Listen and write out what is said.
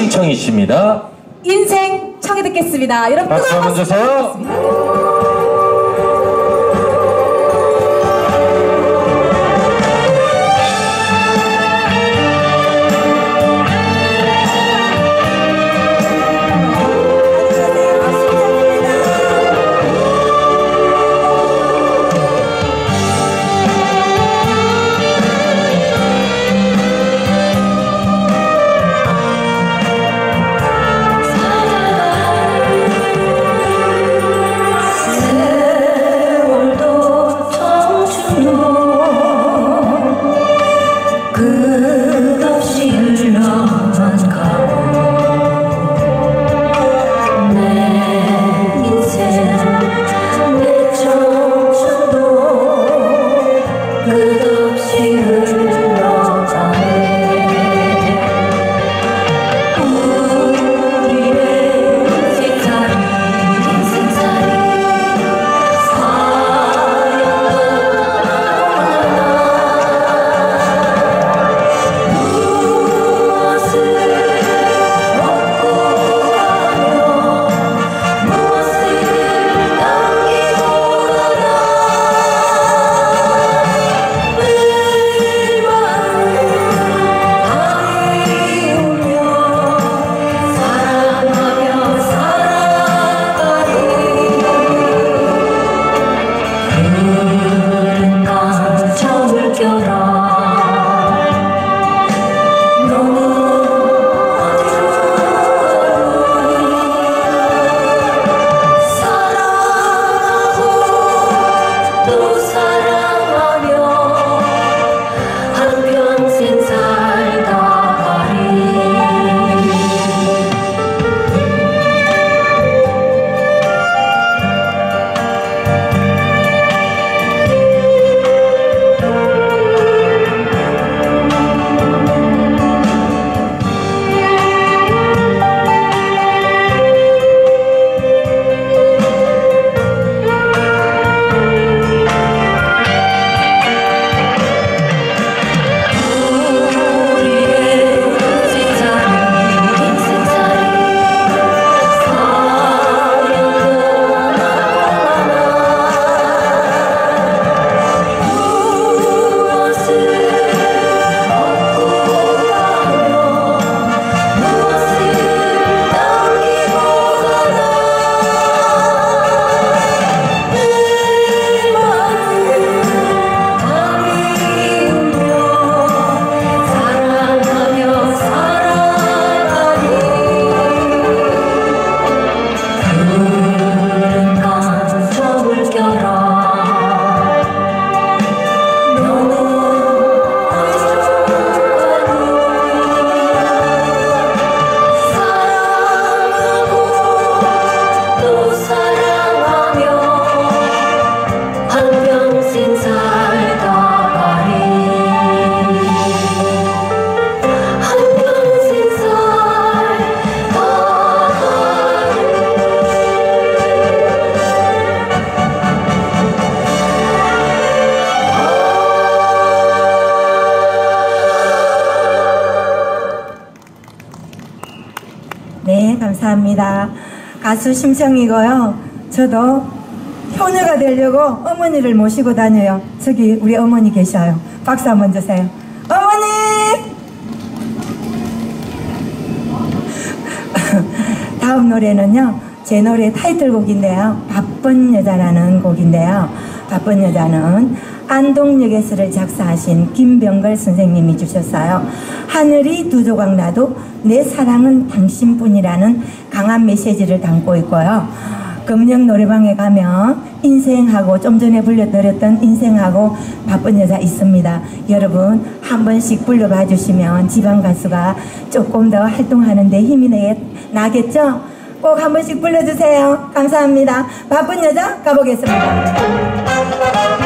신청이십니다. 인생 청해 듣겠습니다. 여러분 박수 뜨거운 한번 주세요. 감사합니다. 가수 심성이고요. 저도 효녀가 되려고 어머니를 모시고 다녀요. 저기 우리 어머니 계셔요. 박수 한번 주세요. 어머니! 다음 노래는요. 제 노래 타이틀곡인데요. 바쁜 여자라는 곡인데요. 바쁜 여자는 안동역에서를 작사하신 김병걸 선생님이 주셨어요. 하늘이 두 조각 나도 내 사랑은 당신뿐이라는 강한 메시지를 담고 있고요. 금령 노래방에 가면 인생하고 좀 전에 불러드렸던 인생하고 바쁜 여자 있습니다. 여러분 한 번씩 불러봐 주시면 지방 가수가 조금 더 활동하는 데 힘이 내- 나겠죠? 꼭 한 번씩 불러주세요. 감사합니다. 바쁜 여자 가보겠습니다.